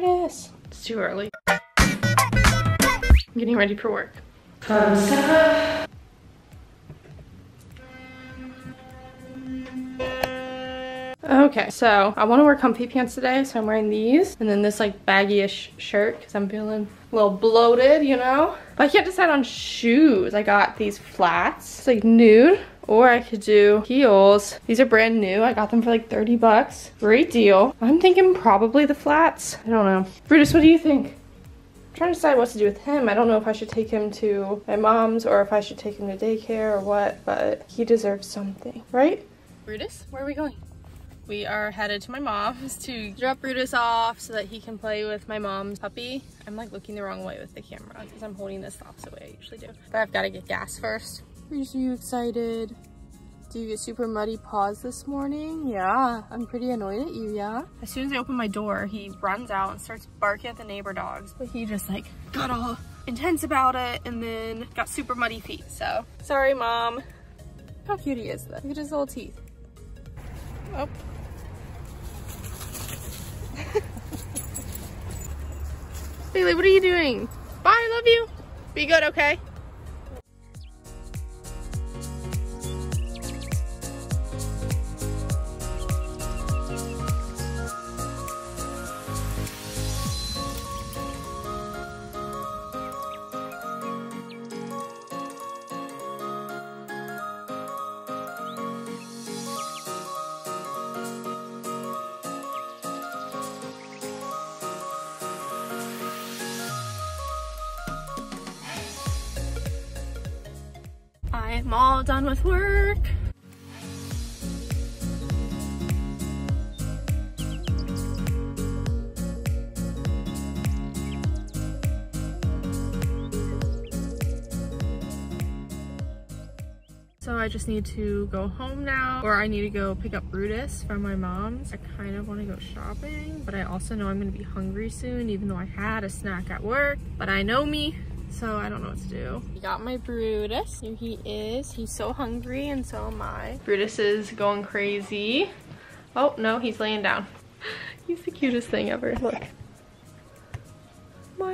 Brutus. It's too early. I'm getting ready for work. Fun stuff. Okay, so I want to wear comfy pants today, so I'm wearing these. And then this like baggy-ish shirt because I'm feeling a little bloated, you know? But I can't decide on shoes. I got these flats. It's like nude. Or I could do heels. These are brand new. I got them for like 30 bucks. Great deal. I'm thinking probably the flats. I don't know. Brutus, what do you think? I'm trying to decide what to do with him. I don't know if I should take him to my mom's or if I should take him to daycare or what, but he deserves something, right? Brutus, where are we going? We are headed to my mom's to drop Brutus off so that he can play with my mom's puppy. I'm like looking the wrong way with the camera because I'm holding this the opposite way I usually do. But I've got to get gas first. Are you excited? Do you get super muddy paws this morning? Yeah, I'm pretty annoyed at you, yeah? As soon as I open my door, he runs out and starts barking at the neighbor dogs. But he just like got all intense about it and then got super muddy feet. So, sorry, mom. How cute he is though. Look at his little teeth. Oh. Bailey, what are you doing? Bye, I love you. Be good, okay? I'm all done with work. So I just need to go home now or I need to go pick up Brutus from my mom's. I kind of want to go shopping, but I also know I'm going to be hungry soon even though I had a snack at work. But I know me, so I don't know what to do. We got my Brutus. Here he is. He's so hungry and so am I. Brutus is going crazy. Oh, no, he's laying down. He's the cutest thing ever. Look.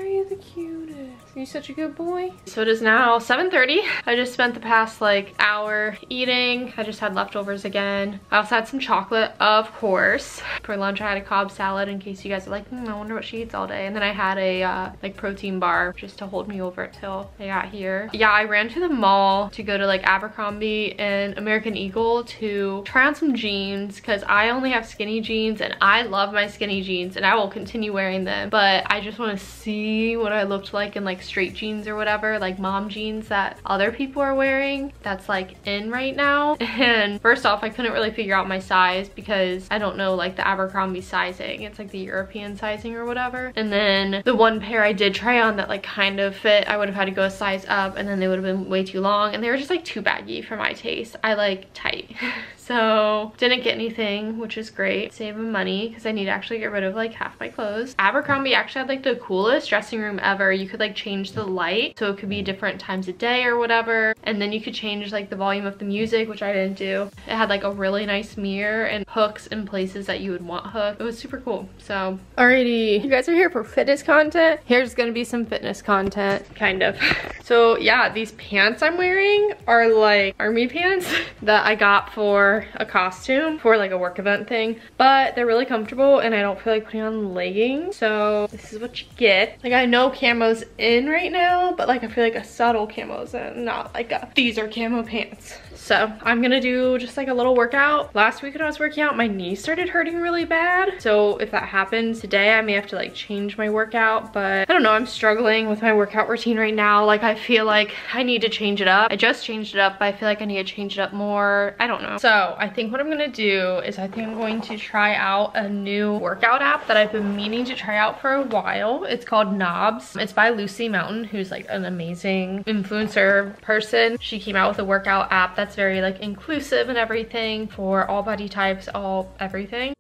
Are you the cutest? You're such a good boy. So it is now 7.30. I just spent the past like hour eating. I just had leftovers again. I also had some chocolate, of course. For lunch, I had a Cobb salad in case you guys are like, hmm, I wonder what she eats all day. And then I had a uh, like protein bar just to hold me over till I got here. Yeah, I ran to the mall to go to like Abercrombie and American Eagle to try on some jeans because I only have skinny jeans and I love my skinny jeans and I will continue wearing them. But I just want to see what I looked like in like like straight jeans or whatever, like mom jeans that other people are wearing that's like in right now. And first off, I couldn't really figure out my size because I don't know like the Abercrombie sizing. It's like the European sizing or whatever. And then the one pair I did try on that like kind of fit, I would have had to go a size up and then they would have been way too long and they were just like too baggy for my taste. I like tight. So didn't get anything, which is great. Saving money because I need to actually get rid of like half my clothes. Abercrombie actually had like the coolest dressing room ever. You could like change the light so it could be different times a day or whatever. And then you could change like the volume of the music, which I didn't do. It had like a really nice mirror and hooks in places that you would want hooked. It was super cool. So alrighty, you guys are here for fitness content. Here's gonna be some fitness content, kind of. So yeah, these pants I'm wearing are like army pants that I got for a costume for like a work event thing, but they're really comfortable and I don't feel like putting on leggings. So this is what you get. Like I know camo's in right now, but like I feel like a subtle camo's in, not like a, these are camo pants. So I'm gonna do just like a little workout. Last week when I was working out, my knee started hurting really bad. So if that happens today, I may have to like change my workout, but I don't know, I'm struggling with my workout routine right now. Like I feel like I need to change it up. I just changed it up, but I feel like I need to change it up more. I don't know. So I think what I'm gonna do is I think I'm going to try out a new workout app that I've been meaning to try out for a while. It's called NOBS. It's by Lucy Mountain, who's like an amazing influencer person. She came out with a workout app that's very like inclusive and everything for all body types, all everything.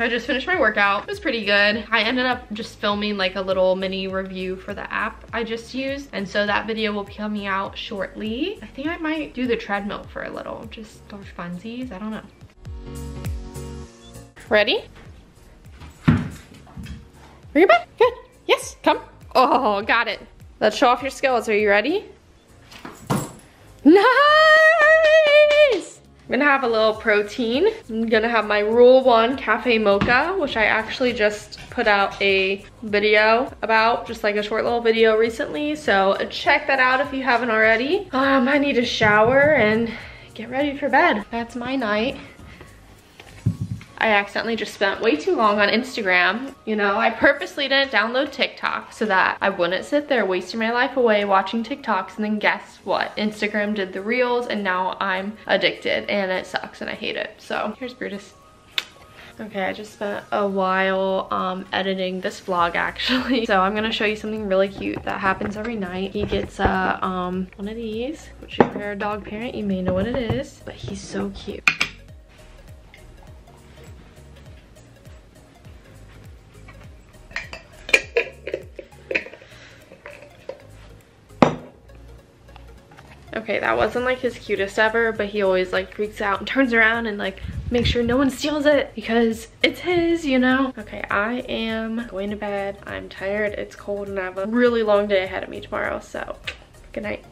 So I just finished my workout. It was pretty good. I ended up just filming like a little mini review for the app I just used. And so that video will be coming out shortly. I think I might do the treadmill for a little, just for funsies. I don't know. Ready? Bring it back. Good. Yes, come. Oh, got it. Let's show off your skills. Are you ready? Nice! I'm gonna have a little protein. I'm gonna have my Rule 1 Cafe Mocha, which I actually just put out a video about, just like a short little video recently. So check that out if you haven't already. Um, I need to shower and get ready for bed. That's my night. I accidentally just spent way too long on Instagram. You know, I purposely didn't download TikTok so that I wouldn't sit there wasting my life away watching TikToks and then guess what? Instagram did the reels and now I'm addicted and it sucks and I hate it. So here's Brutus. Okay, I just spent a while um, editing this vlog actually. So I'm gonna show you something really cute that happens every night. He gets uh, um, one of these, which if you're a dog parent, you may know what it is, but he's so cute. Okay, that wasn't like his cutest ever, but he always like freaks out and turns around and like makes sure no one steals it because it's his, you know? Okay, I am going to bed. I'm tired, it's cold, and I have a really long day ahead of me tomorrow, so good night.